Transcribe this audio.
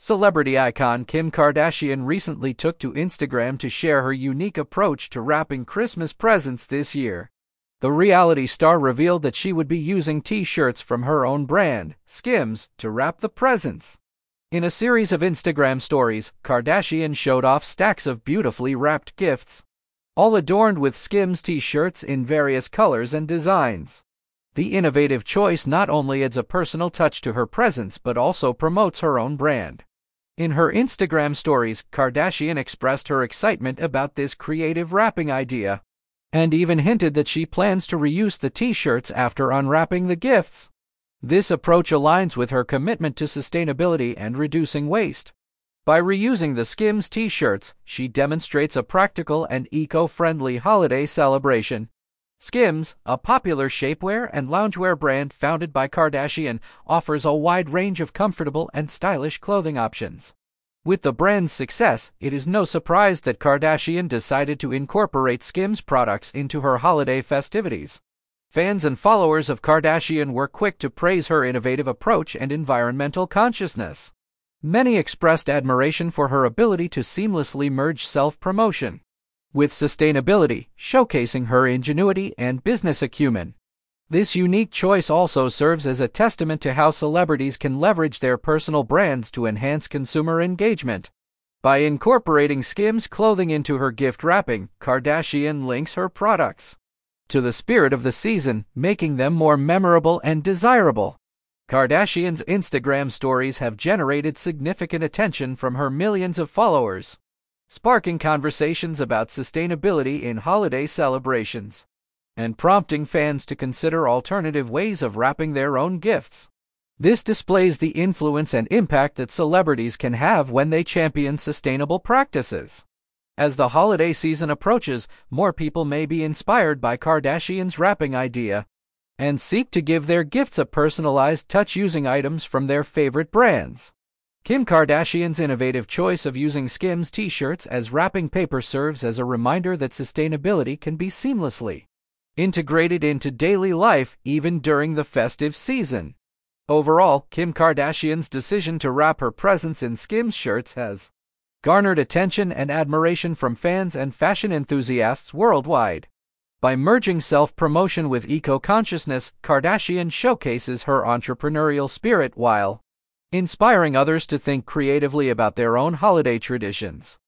Celebrity icon Kim Kardashian recently took to Instagram to share her unique approach to wrapping Christmas presents this year. The reality star revealed that she would be using t shirts from her own brand, Skims, to wrap the presents. In a series of Instagram stories, Kardashian showed off stacks of beautifully wrapped gifts, all adorned with Skims t shirts in various colors and designs. The innovative choice not only adds a personal touch to her presents but also promotes her own brand. In her Instagram stories, Kardashian expressed her excitement about this creative wrapping idea and even hinted that she plans to reuse the t shirts after unwrapping the gifts. This approach aligns with her commitment to sustainability and reducing waste. By reusing the Skims t shirts, she demonstrates a practical and eco friendly holiday celebration. Skims, a popular shapewear and loungewear brand founded by Kardashian, offers a wide range of comfortable and stylish clothing options. With the brand's success, it is no surprise that Kardashian decided to incorporate Skims products into her holiday festivities. Fans and followers of Kardashian were quick to praise her innovative approach and environmental consciousness. Many expressed admiration for her ability to seamlessly merge self promotion, with sustainability, showcasing her ingenuity and business acumen. This unique choice also serves as a testament to how celebrities can leverage their personal brands to enhance consumer engagement. By incorporating Skims clothing into her gift wrapping, Kardashian links her products to the spirit of the season, making them more memorable and desirable. Kardashian's Instagram stories have generated significant attention from her millions of followers sparking conversations about sustainability in holiday celebrations, and prompting fans to consider alternative ways of wrapping their own gifts. This displays the influence and impact that celebrities can have when they champion sustainable practices. As the holiday season approaches, more people may be inspired by Kardashian's wrapping idea and seek to give their gifts a personalized touch using items from their favorite brands. Kim Kardashian's innovative choice of using Skims t shirts as wrapping paper serves as a reminder that sustainability can be seamlessly integrated into daily life even during the festive season. Overall, Kim Kardashian's decision to wrap her presents in Skims shirts has garnered attention and admiration from fans and fashion enthusiasts worldwide. By merging self promotion with eco consciousness, Kardashian showcases her entrepreneurial spirit while inspiring others to think creatively about their own holiday traditions.